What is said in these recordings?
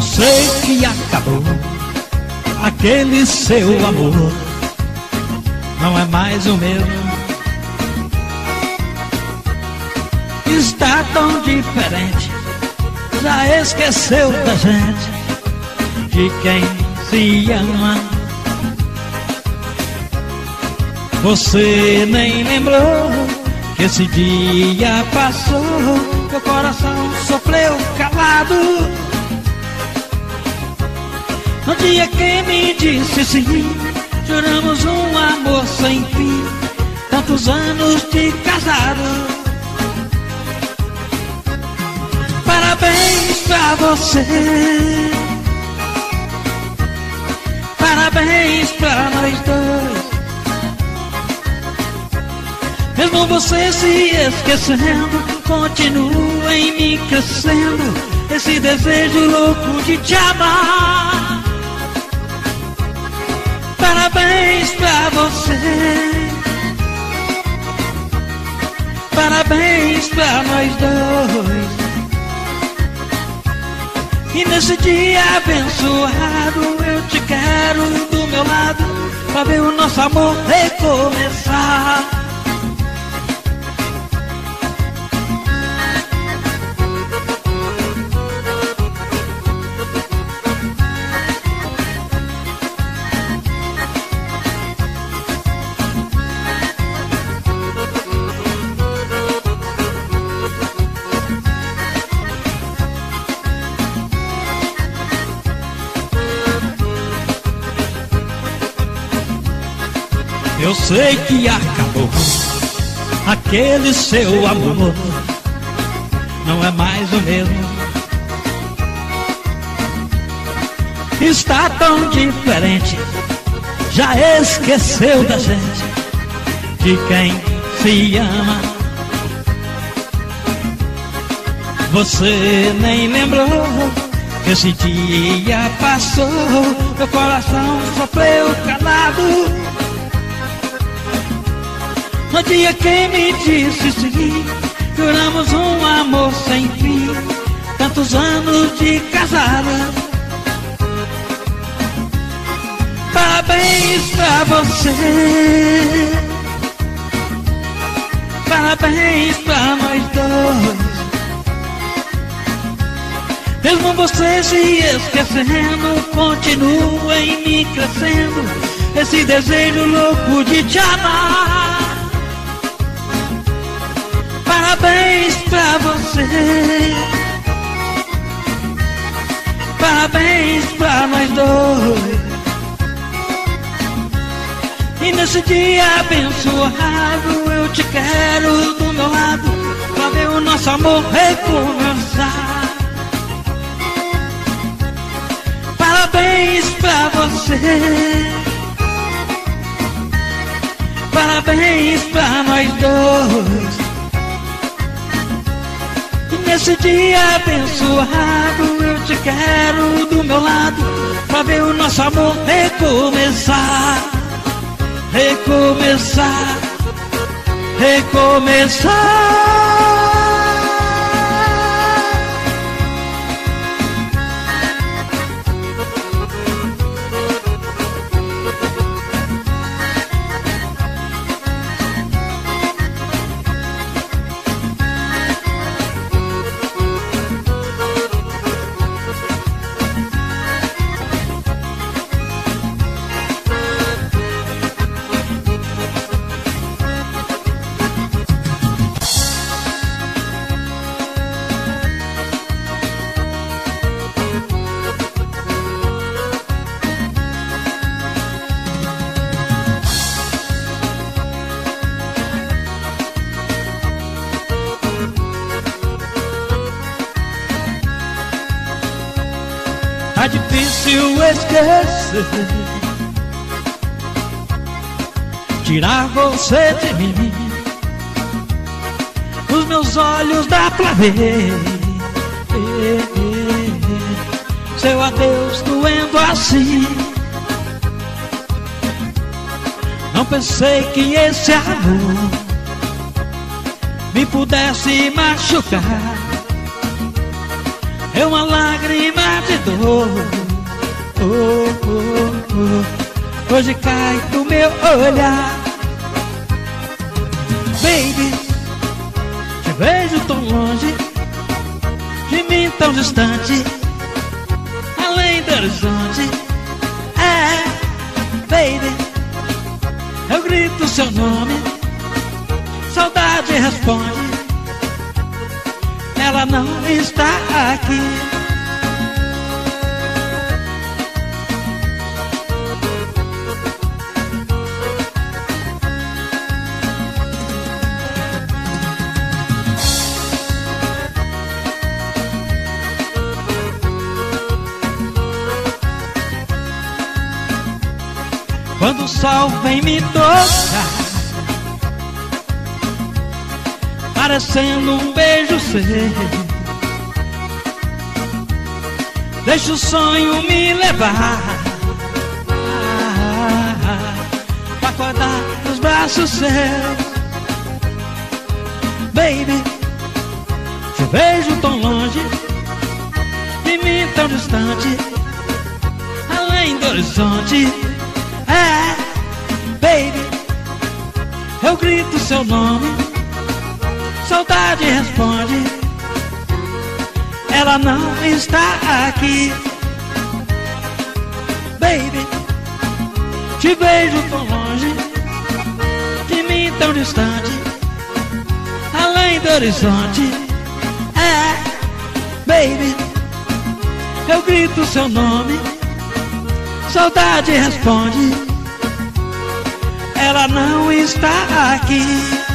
Eu sei que acabou aquele seu amor, não é mais o mesmo. Está tão diferente, já esqueceu da gente, de quem se ama. Você nem lembrou que esse dia passou, meu coração sofreu calado. Dia que me disse sim, juramos um amor sem fim, tantos anos de casado. Parabéns pra você. Parabéns pra nós dois. Mesmo você se esquecendo, continua em mim crescendo. Esse desejo louco de te amar. Parabéns pra você. Parabéns pra nós dois. E nesse dia abençoado eu te quero do meu lado Pra ver o nosso amor recomeçar sei que acabou aquele seu amor, não é mais o mesmo. Está tão diferente, já esqueceu da gente, de quem se ama. Você nem lembrou que esse dia passou, meu coração sofreu calado. No dia que me disse sim, juramos um amor sem fim, tantos anos de casada. Parabéns pra você, parabéns pra nós dois. Mesmo você se esquecendo, continua em mim crescendo, esse desejo louco de te amar. Parabéns pra você. Parabéns pra nós dois. E nesse dia abençoado eu te quero do meu lado pra ver o nosso amor recomeçar. Parabéns pra você. Parabéns pra nós dois. Nesse dia abençoado eu te quero do meu lado Pra ver o nosso amor recomeçar. Recomeçar. Recomeçar difícil esquecer. Tirar você de mim. Os meus olhos dá pra ver Seu adeus doendo assim. Não pensei que esse amor Me pudesse machucar É uma lágrima de dor. Oh, oh, oh. Hoje cai do meu olhar. Baby, te vejo tão longe, de mim tão distante, além do horizonte. É, baby, eu grito seu nome, saudade responde. Ela não está aqui. Quando o sol vem me tocar Parecendo um beijo seu Deixa o sonho me levar. Pra acordar nos braços seus. Baby Te vejo tão longe De mim tão distante Além do horizonte. É, baby, eu grito seu nome, saudade responde, ela não está aqui. Baby, te vejo tão longe, de mim tão distante, além do horizonte. É, baby, eu grito seu nome Saudade responde, ela não está aqui.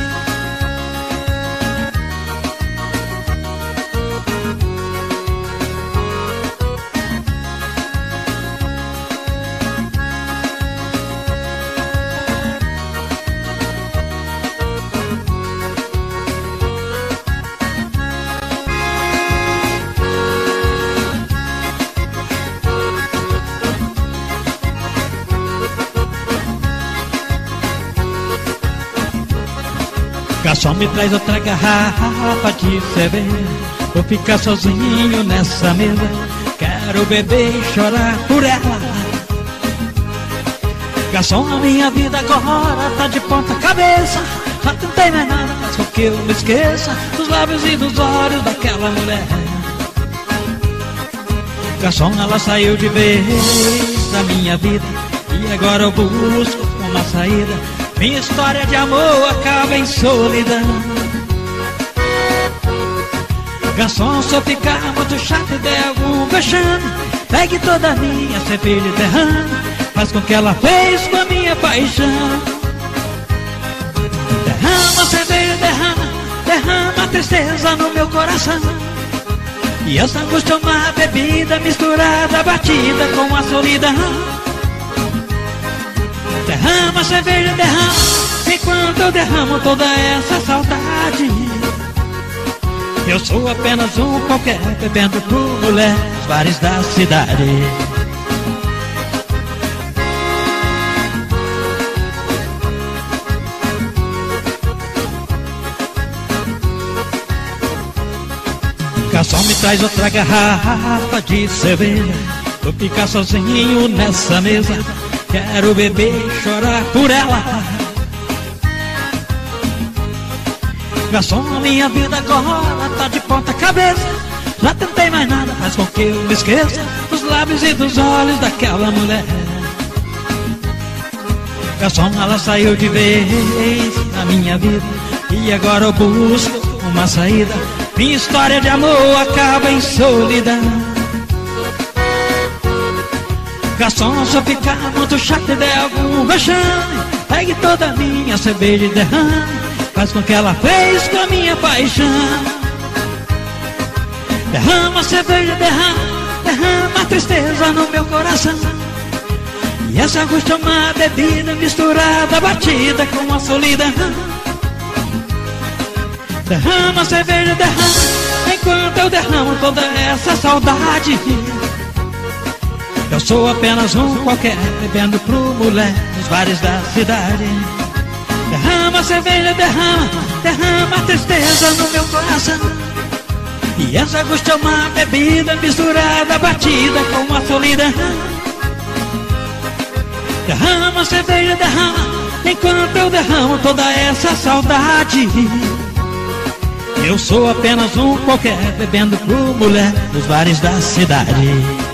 Me traz outra garrafa de cerveja. Vou ficar sozinho nessa mesa. Quero beber e chorar por ela. Garçom, a minha vida agora tá de ponta cabeça. Já tentei mais nada, com que eu me esqueça Dos lábios e dos olhos daquela mulher. Garçom, ela saiu de vez da minha vida. E agora eu busco uma saída minha história de amor acaba em solidão. Garçom, se eu ficar muito chato e der algum vexame. Pegue toda a minha cerveja e derrame. Faz com que ela fez com a minha paixão. Derrama cerveja, derrama Derrama a tristeza no meu coração. E essa angústia é uma bebida misturada, batida com a solidão Derrama cerveja, derrama. Enquanto eu derramo toda essa saudade Eu sou apenas um qualquer Bebendo por mulher Nos bares da cidade. Garçom me traz outra garrafa de cerveja. Vou ficar sozinho nessa mesa Quero beber chorar por ela. Garçom, minha vida agora tá de ponta cabeça. Já tentei mais nada, faz com que eu me esqueça Dos lábios e dos olhos daquela mulher. Garçom, ela saiu de vez na minha vida. E agora eu busco uma saída. Minha história de amor acaba em solidão Garçom, se eu ficar muito chato e der algum vexame Pegue toda a minha cerveja e derrame Faz com que ela fez com a minha paixão. Derrama a cerveja, derrama Derrama a tristeza no meu coração. E essa angústia é uma bebida misturada, batida com a solidão Derrama a cerveja, derrama Enquanto eu derramo toda essa saudade eu sou apenas um qualquer, bebendo pro mulher nos bares da cidade. Derrama cerveja, derrama, derrama tristeza no meu coração. E essa angústia é uma bebida misturada, batida com a solidão Derrama cerveja, derrama Enquanto eu derramo toda essa saudade Eu sou apenas um qualquer Bebendo pro mulher nos bares da cidade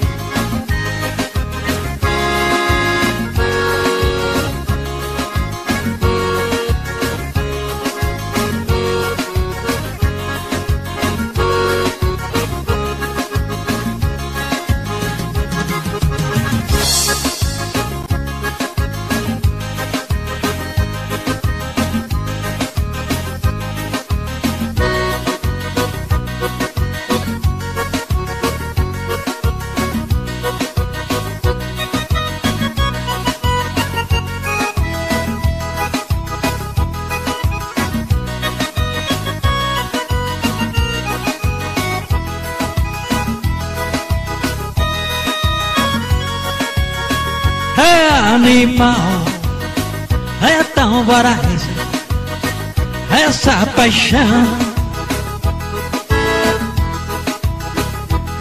paixão.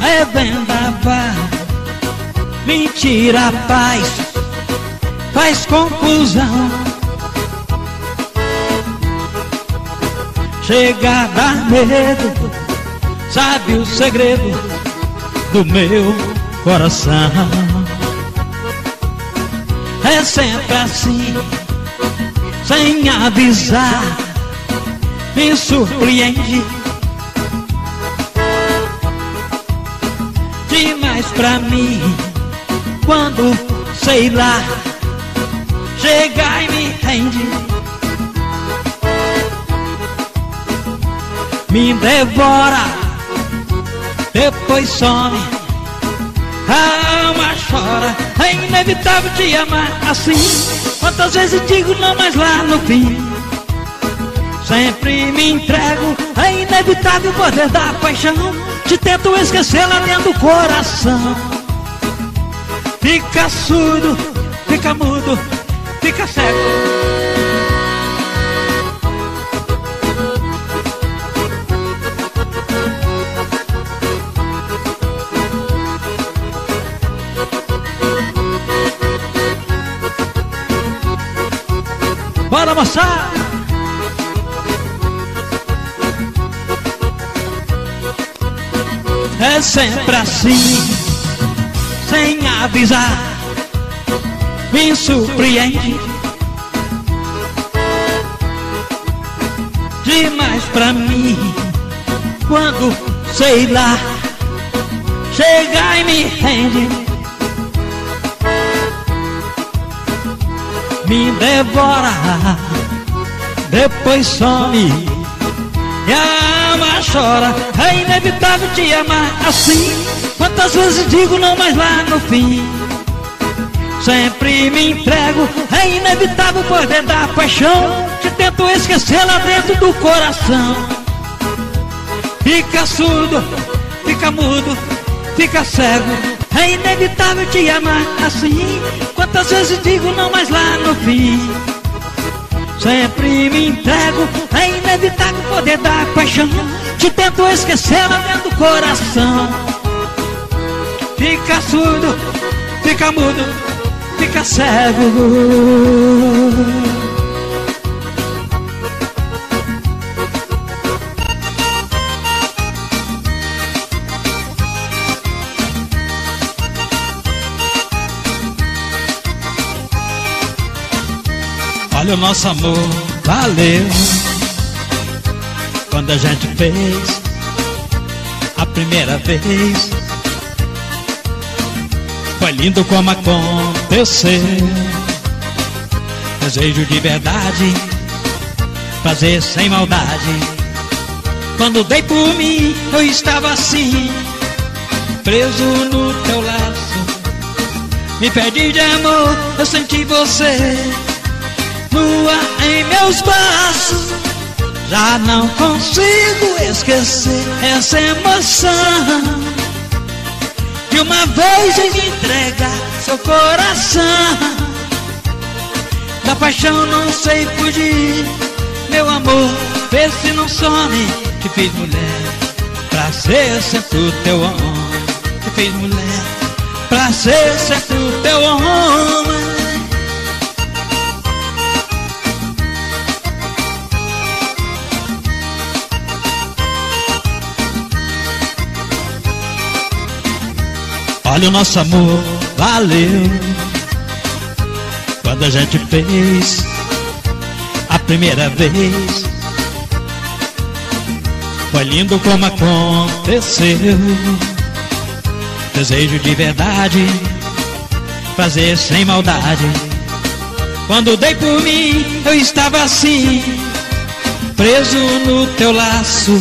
É vendaval mentira paz faz confusão. Chega a dar medo. Sabe o segredo do meu coração? É sempre assim, sem avisar, me surpreende. Demais pra mim, quando sei lá, chega e me rende. Me devora, depois some a alma chora, é inevitável te amar assim. Quantas vezes digo não, mas lá no fim, sempre me entrego. É inevitável poder dar paixão. Te tento esquecer lá dentro do coração. Fica surdo, fica mudo, fica cego. Bora moçada! É sempre assim, sem avisar, me surpreende. Demais pra mim, quando sei lá, chega e me rende. me devora, depois some chora. É inevitável te amar assim. Quantas vezes digo não, mas lá no fim sempre me entrego. É inevitável poder dar paixão. Te tento esquecer lá dentro do coração. Fica surdo, fica mudo, fica cego. É inevitável te amar assim. Quantas vezes digo não, mas lá no fim Sempre me entrego É inevitável poder dar paixão. Te tento esquecer lá dentro do coração. Fica surdo, fica mudo, fica cego O nosso amor, valeu. Quando a gente fez A primeira vez Foi lindo como aconteceu. Desejo de verdade Fazer sem maldade. Quando dei por mim Eu estava assim Preso no teu laço. Me perdi de amor Eu senti você nua em meus braços. Já não consigo esquecer essa emoção de uma vez em me entregar seu coração. Da paixão não sei fugir, meu amor, vê se não some, te fiz mulher. pra ser sempre teu homem. Te fez mulher pra ser sempre teu homem. Olha o nosso amor, valeu. Quando a gente fez a primeira vez, foi lindo como aconteceu. Desejo de verdade, fazer sem maldade. Quando dei por mim, eu estava assim, preso no teu laço.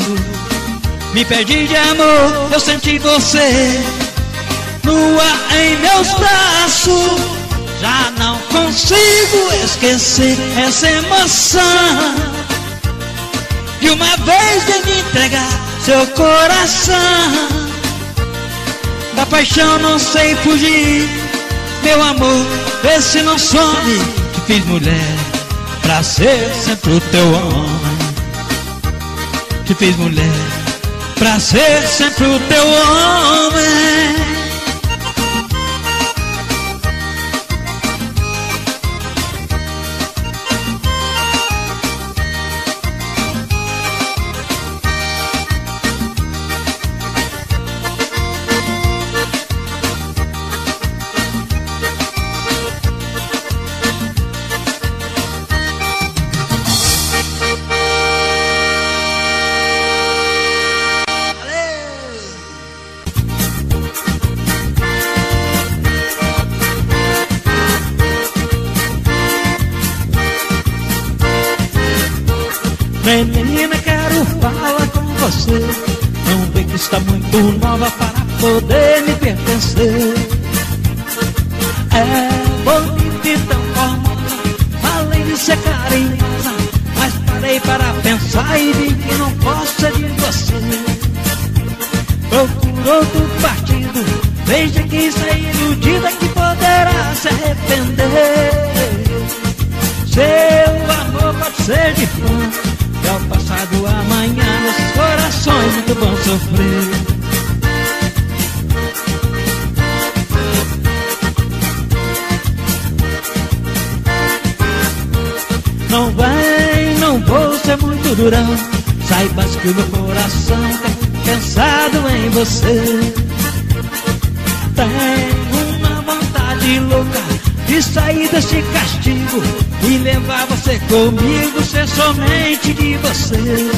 Me perdi de amor, eu senti você nua em meus braços. Já não consigo esquecer essa emoção de uma vez de me entregar seu coração. Da paixão não sei fugir, meu amor, vê se não some. Te fiz mulher pra ser sempre o teu homem. Te fiz mulher pra ser sempre o teu homem. Não vem, não vou ser muito durão Saibas que o meu coração tem pensado em você Tem uma vontade louca de sair desse castigo e levar você comigo, ser somente de você.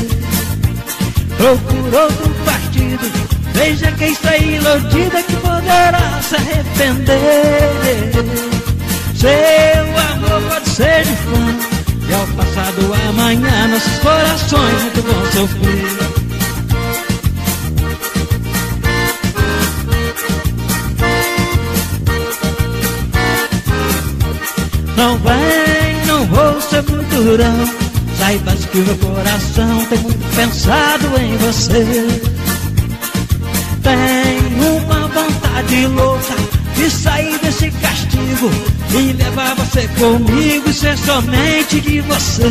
Procura outro partido, veja quem está iludida que poderá se arrepender. Seu amor pode ser de fã, e ao passar do amanhã nossos corações muito vão sofrer. Não vem, não vou ser muito durão. Saibas que o meu coração tem muito pensado em você. Tem uma vontade louca de sair desse castigo e levar você comigo e ser somente de você.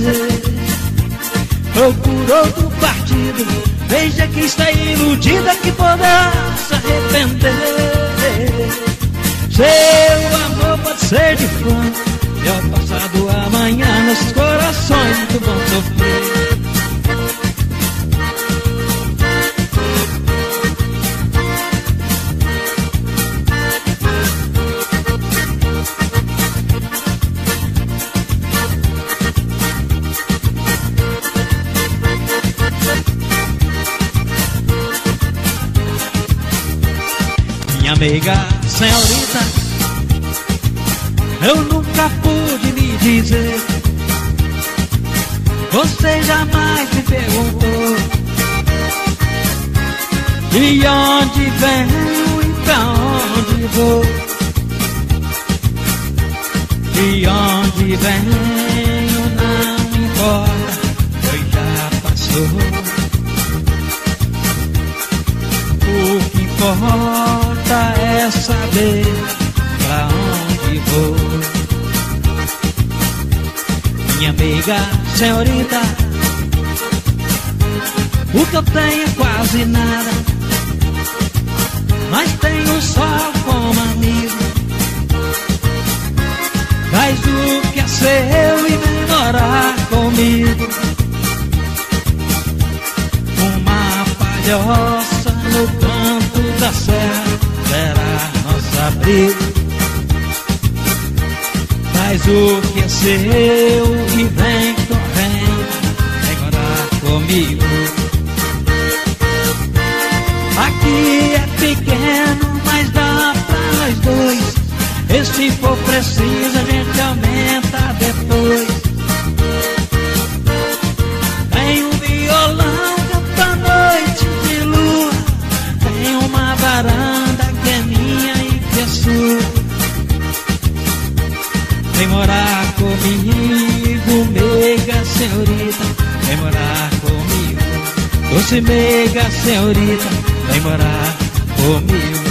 Procura outro partido, veja que está iludida que poderá se arrepender. Seu amor pode ser de fã e ao passar do amanhã nossos corações muito vão sofrer Amiga senhorita eu nunca pude me dizer. Você jamais me perguntou de onde venho e pra onde vou. De onde venho não importa, pois já passou. O que importa é saber pra onde vou. Minha amiga senhorita O que eu tenho é quase nada, mas tenho só como amigo. Faz o que é seu e vem morar comigo. Uma palhoça no canto da serra será nosso abrigo. Faz o que é seu e vem correndo, vem morar comigo. Aqui é pequeno, mas dá pra nós dois. E se for preciso, a gente aumenta depois. Vem morar comigo, meiga senhorita. Vem morar comigo, doce meiga senhorita. Vem morar comigo.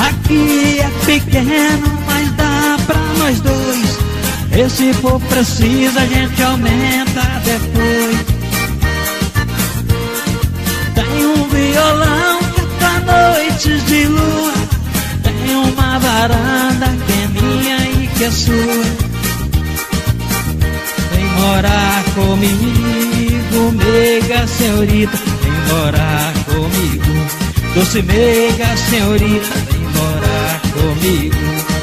Aqui é pequeno, mas dá pra nós dois. E se for preciso, a gente aumenta depois. Varanda que é minha e que é sua. Vem morar comigo, meiga senhorita. Vem morar comigo, doce meiga senhorita. Vem morar comigo.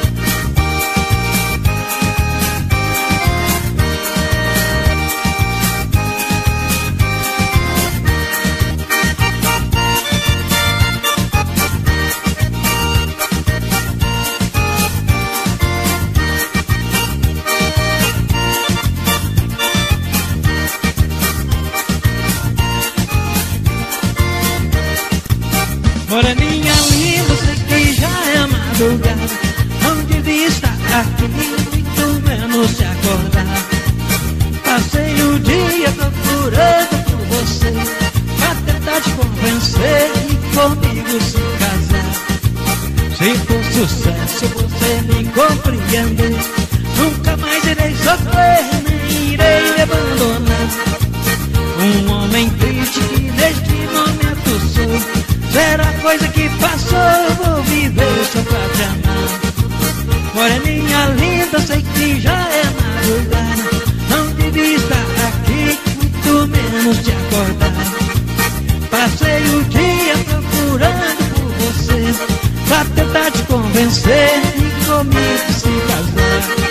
Te convencer e comigo se casar.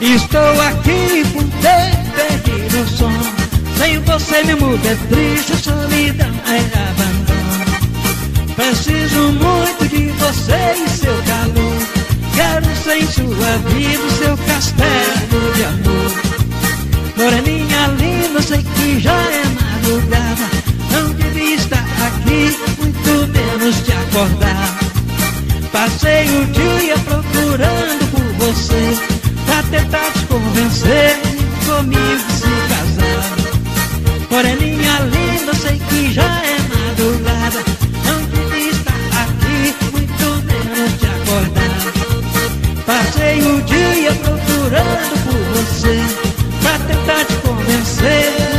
Estou aqui por ter perdido o sono Sem você me muda é triste, solidão é abandono Preciso muito de você e seu calor. Quero ser em sua vida seu castelo de amor. Moreninha linda, sei que já é madrugada. Não devia estar aqui, muito menos te acordar. Passei o dia procurando por você Pra tentar te convencer comigo se casar. Moreninha linda, sei que já é Passei o dia procurando por você Pra tentar te convencer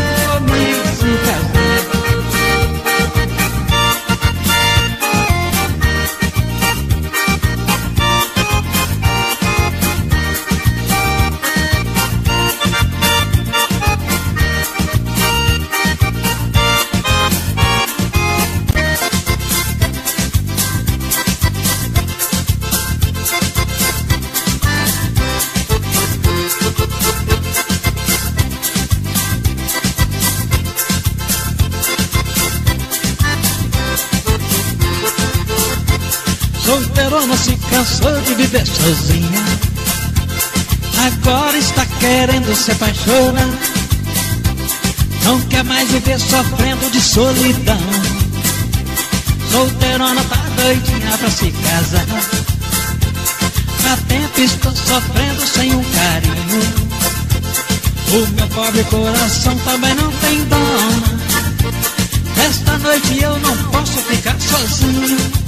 Solteirona se cansou de viver sozinha. Agora está querendo se apaixonar. Não quer mais viver sofrendo de solidão. Solteirona tá doidinha pra se casar. Há tempo estou sofrendo sem um carinho. O meu pobre coração também não tem dona Esta noite eu não posso ficar sozinho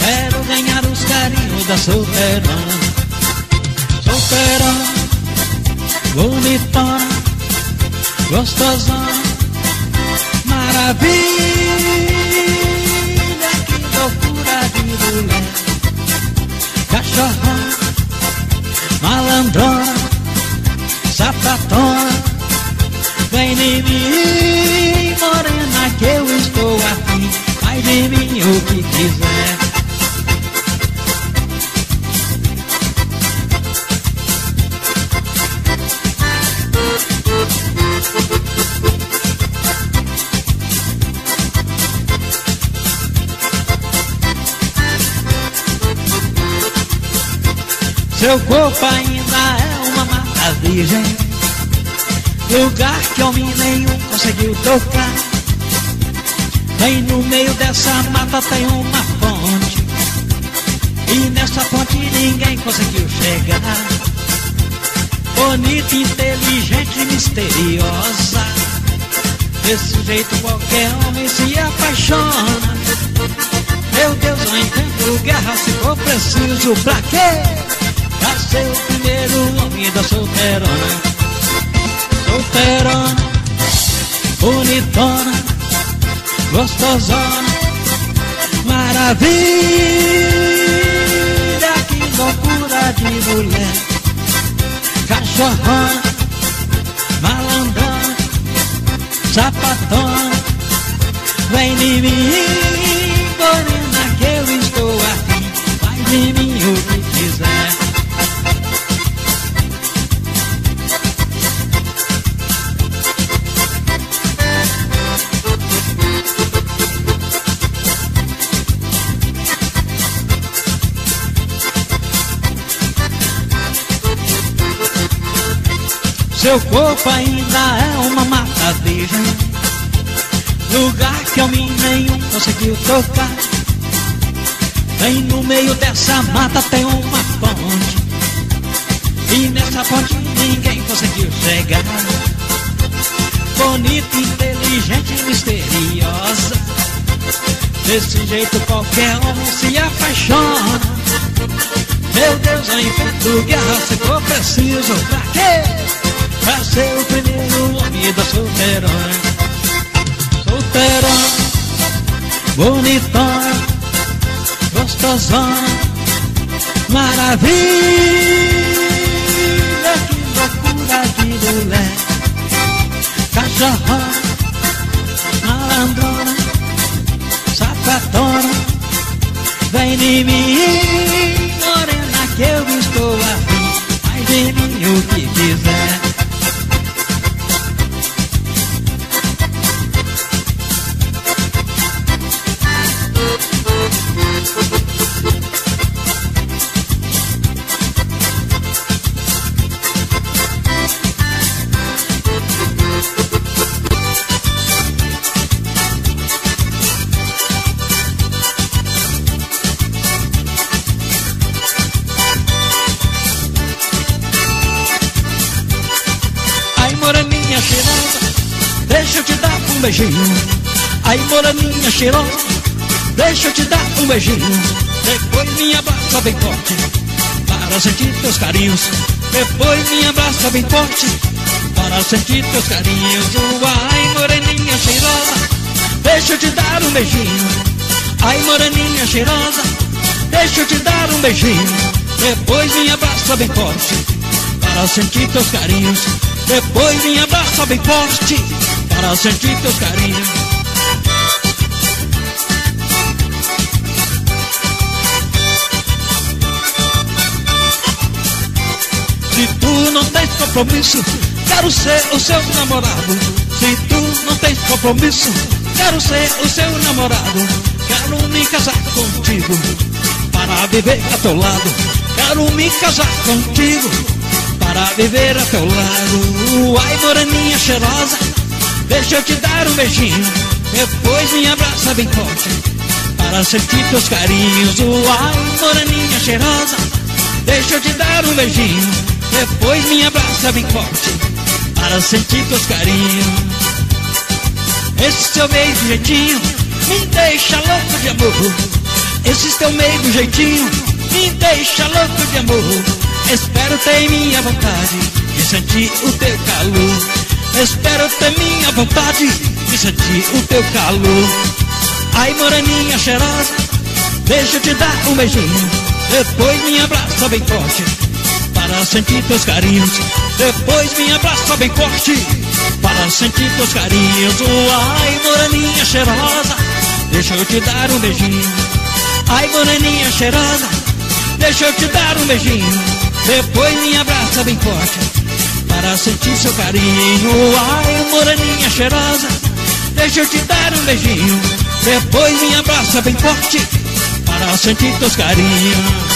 Quero ganhar os carinhos da solteirona Solteirona, bonitona, gostosona Maravilha mulher, cachorrão, malandrona, sapatona, vem de mim, morena, que eu estou aqui, faz de mim o que quiser. Seu corpo ainda é uma mata virgem. Lugar que homem nenhum conseguiu tocar. Bem no meio dessa mata tem uma fonte. E nessa fonte ninguém conseguiu chegar. Bonita, inteligente, misteriosa. Desse jeito qualquer homem se apaixona. Meu Deus, eu entendo guerra se for preciso Pra quê? Ser o primeiro homem da solteirona. Solteirona, bonitona, gostosona Maravilha, que loucura de mulher. Cachorrona, malandrona, sapatona. Vem de mim, morena, que eu estou aqui. Vai de mim o que quiser Seu corpo ainda é uma mata virgem. Lugar que homem nenhum conseguiu tocar. Bem no meio dessa mata tem uma ponte. E nessa ponte ninguém conseguiu chegar. Bonita, inteligente, misteriosa. Desse jeito qualquer homem se apaixona. Meu Deus, eu invento guerra se for preciso Pra quê? Pra ser o primeiro homem da solteirona Solteirona, bonitona, gostosona Maravilha, que loucura de mulher. Cachorrona, malandrona, sapatona Vem de mim, morena, que eu estou afim. Faz de mim o que quiser beijinho. Aí, moraninha cheirosa, deixa eu te dar um beijinho. Depois me abraça bem forte, para sentir teus carinhos. Depois me abraça bem forte, para sentir teus carinhos. Ai, moreninha cheirosa, deixa eu te dar um beijinho. Ai, moreninha cheirosa, deixa eu te dar um beijinho. Depois me abraça bem forte, para sentir teus carinhos. Depois me abraça bem forte para sentir teu carinho. Se tu não tens compromisso, quero ser o seu namorado. Se tu não tens compromisso, quero ser o seu namorado. Quero me casar contigo para viver a teu lado. Quero me casar contigo para viver a teu lado. Ai, moreninha cheirosa Deixa eu te dar um beijinho, depois me abraça bem forte, para sentir teus carinhos. Uai, moreninha cheirosa, deixa eu te dar um beijinho. Depois me abraça bem forte para sentir teus carinhos. Esse seu meio jeitinho me deixa louco de amor. Esse teu meio jeitinho me deixa louco de amor. Espero ter minha vontade de sentir o teu calor. Espero ter minha vontade de sentir o teu calor. Ai, moreninha cheirosa, deixa eu te dar um beijinho. Depois me abraça bem forte para sentir teus carinhos. Depois me abraça bem forte para sentir teus carinhos. Ai, moreninha cheirosa, deixa eu te dar um beijinho. Ai, moreninha cheirosa, deixa eu te dar um beijinho. Depois me abraça bem forte para sentir seu carinho. Ai, moreninha cheirosa, deixa eu te dar um beijinho. Depois me abraça bem forte para sentir teus carinhos.